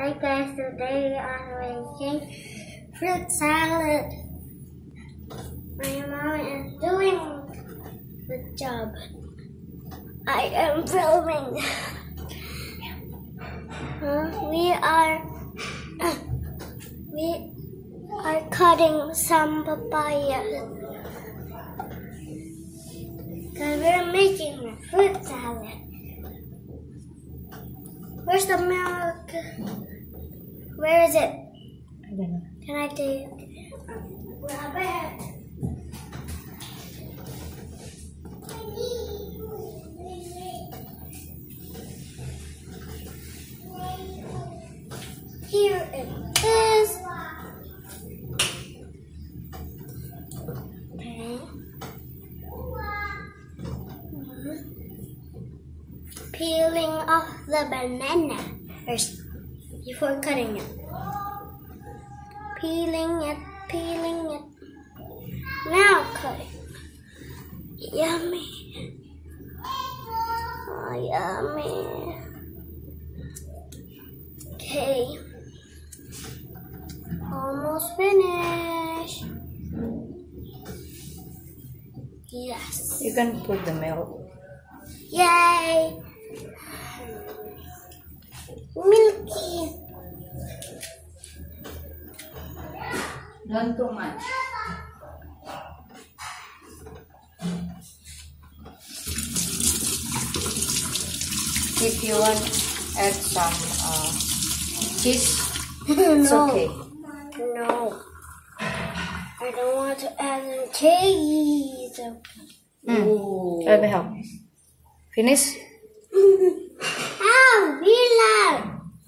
Hi guys, today are making fruit salad. My mom is doing the job. I am filming. We are we are cutting some papaya. Cause we're making a fruit salad. Where's the milk? Where is it? Can I take? Grab it. Peeling off the banana first before cutting it. Peeling it, peeling it. Now cutting. Yummy. Oh, yummy. Okay. Almost finished. Yes. You can put the milk. Yay! Milky. Not too much. If you want add some uh, cheese, it's no. okay. No. I don't want to add the cheese. Hmm. Let me help. Finish? Bilang.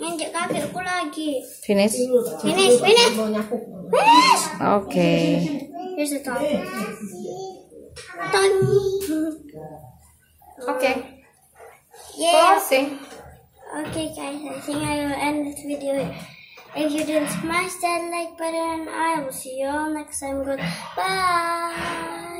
Injek kaki aku lagi. Finish? Finish, finish. Finish. Okay. Here's the top. Done. Okay. Yeah. Closing. Okay, guys, I think I will end this video here. If you didn't smash that like button, I will see you all next time. Goodbye.